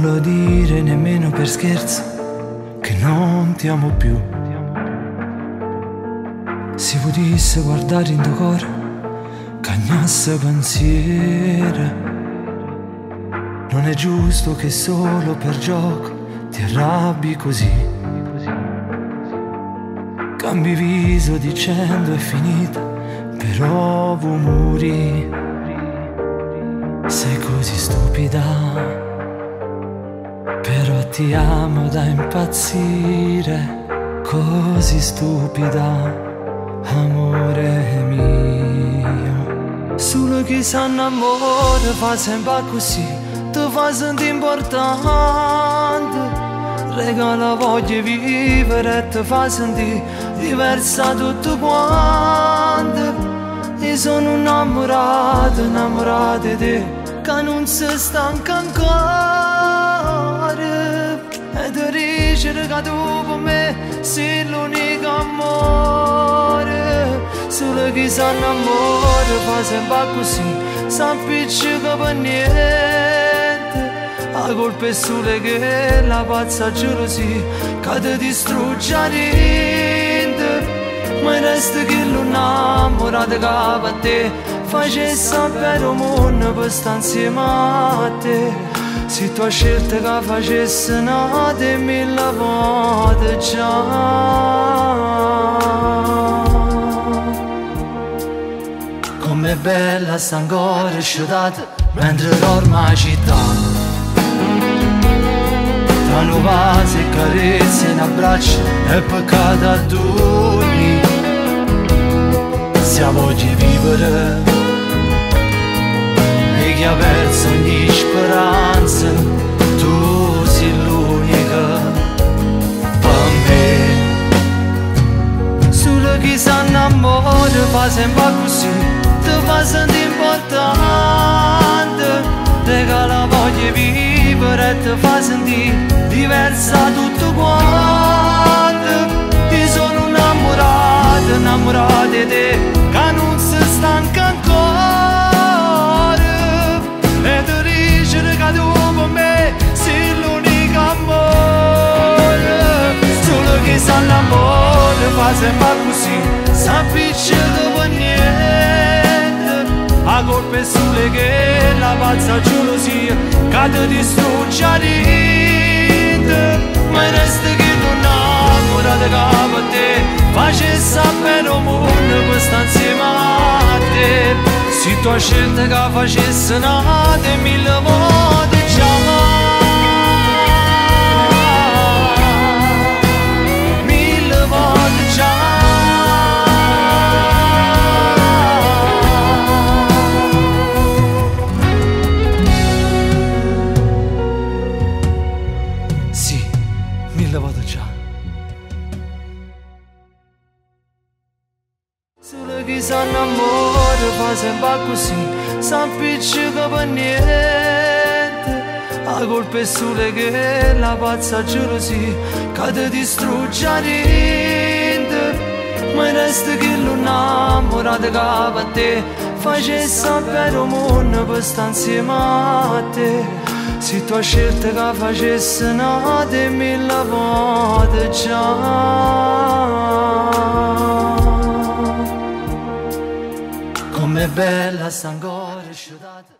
lo dire nemmeno per scherzo che non ti amo più. Si potesse guardare in tuo cuore, cagnasse pensiero. Non è giusto che solo per gioco ti arrabbi così. Cambi viso dicendo è finita, però vuoi morire. Sei così stupida, però ti amo da impazzire, così stupida, amore mio. Solo chi sa innamora fa sempre così, ti fa sentire importante, regala voglia vivere e ti fa sentire diversa tutto quanto. Io sono innamorato, innamorato di te che non si stanca ancora di dicere che tu per me sei l'unico amore solo chi sa innamora fa sempre così s'appiccica per niente la colpa è solo che la pazza gelosia che ti distrugge la mente ma resta che l'innamorato che a te facessi sapere un mondo per stare insieme a te se tu hai scelto che facessi nate mille volte già. Com'è bella sta ancora sciutata mentre dorma città. Tra nuvasi e carezze in abbraccio è peccato a dormire Se voglio vivere che ha perso sa innamora fa sempre così ti fa sentire importante. Regala voglia vivere e ti fa sentire diversa tutto quanto. Io sono innamorato innamorato di te che non si stanca fa sempre così s'appiccica per niente a colpa è solo che la pazza gelosia che ti distrugge la vita ma resta che non innamora di capo a te face sapere un mondo per stare insieme a te se tu hai scelto che facesse nate mille volte కింద వదచ్చా Sulagi sana mora fazen bakusi San niente A golpe sulege la pazza gelosi Cade distruggia niente Ma resta che l'unamorata cava a te Face sapere un mondo per sta insieme a سیتا شیرت قفش سناد میلا باد جان Come bella sangore sciudata